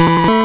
you.